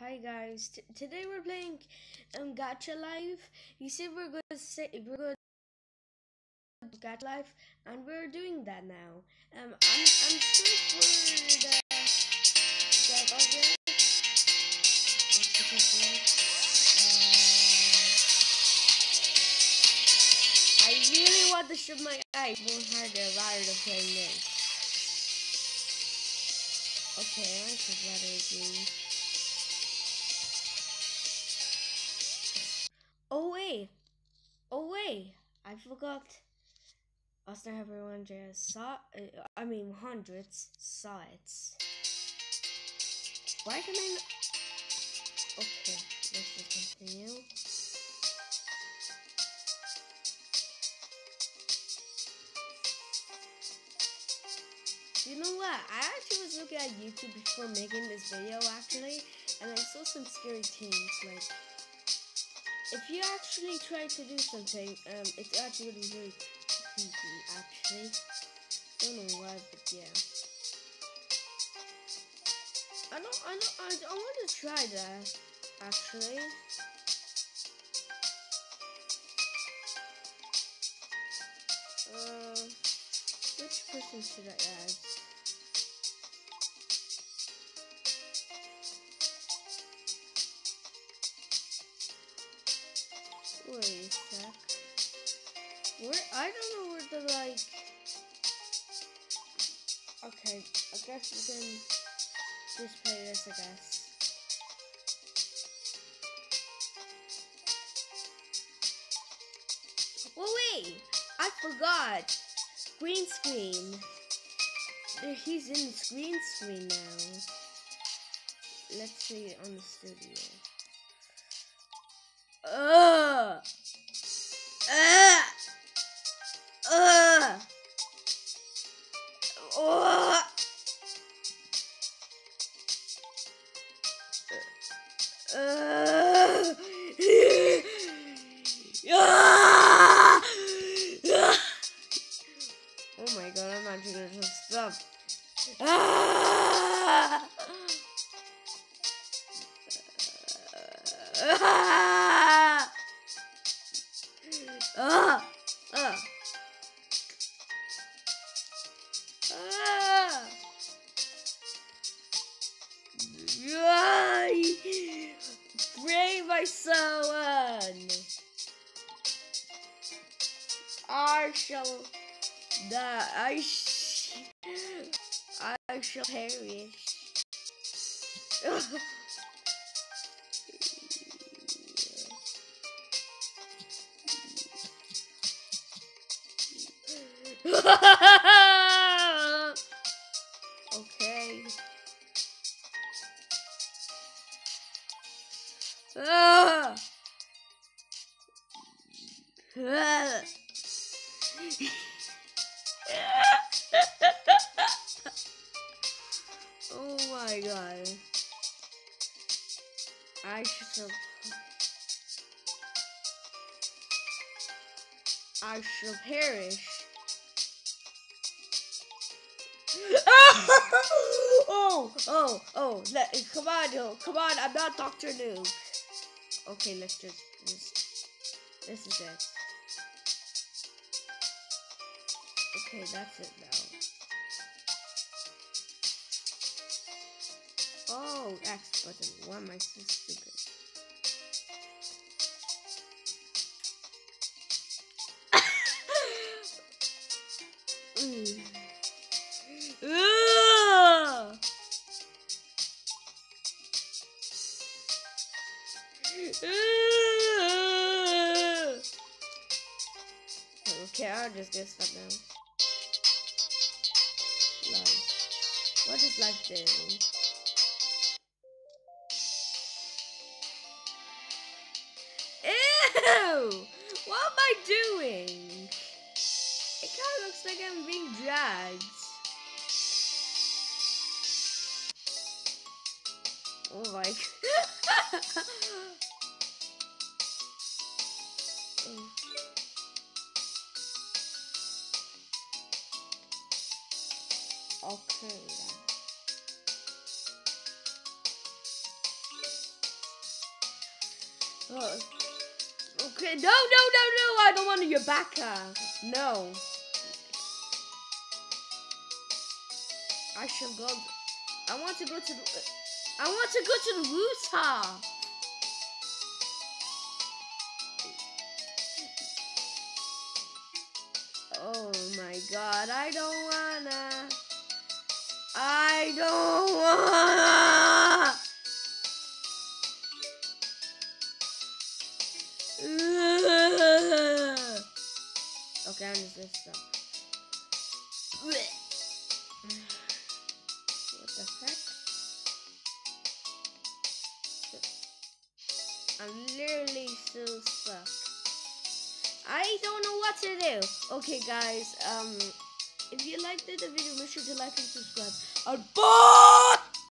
Hi guys, T- today we're playing um Gacha Life. You said we're gonna say we're gonna Gacha Life, and we're doing that now. Um, I'm I'm the the control? Uh, I really want to shut my eyes more harder rather than playing this. Okay, I should rather agree. Oh wait, I forgot. Austin everyone just saw. Uh, I mean, hundreds saw it. Why can I? Not? Okay, let's just continue. You know what? I actually was looking at YouTube before making this video actually, and I saw some scary things like if you actually try to do something, um, it's actually really creepy, actually. Don't know why, but yeah. I don't, I don't, I, I want to try that, actually. Uh, which person should I add? I don't know where the like. Okay, I guess we can just play this. I guess. Well, wait! I forgot. Green screen. He's in the green screen now. Let's see it on the studio. Ugh. Oh my god, I'm actually gonna stop. Ah! Ah! Ah! Ah! Son! I shall die. I shall perish. oh my god. I shall. I shall perish. oh, oh, oh, let, come on, no, come on, I'm not Dr. Noob. Okay, let's just, this, this is it. Okay, that's it now. Oh, X button, why am I so stupid? Mm. Ugh! Ugh! Okay, I'll just get stuff now. Life doing? Ew! What am I doing? It kind of looks like I'm being dragged. Oh my. Oh. Okay Oh. Okay, no, no, no, no, I don't want your back car. No. I shall go. I want to go to the. I want to go to the rooftop. Oh my god, I don't wanna. Okay, I'm just this stuff. What the heck? I'm literally so stuck. I don't know what to do. Okay, guys. Um, if you liked the video, make sure to like and subscribe. Bye.